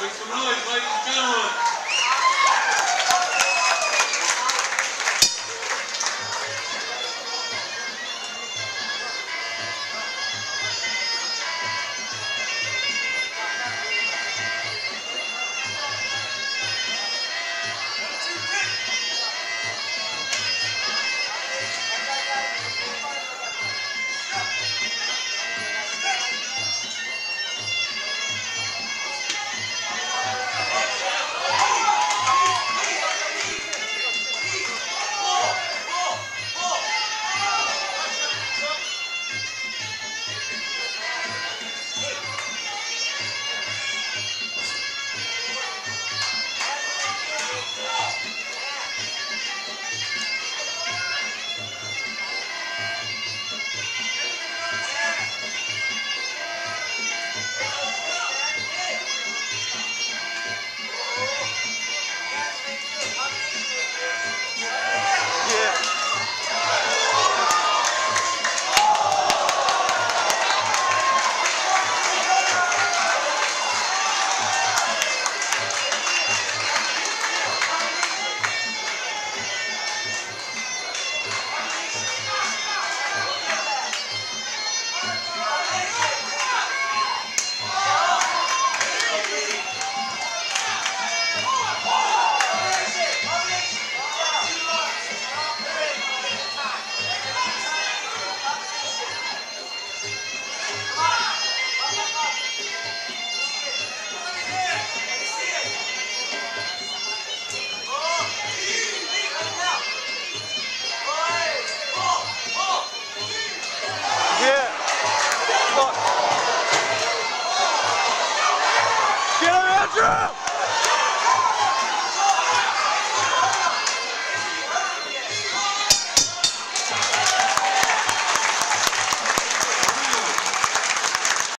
Make some noise, ladies and gentlemen.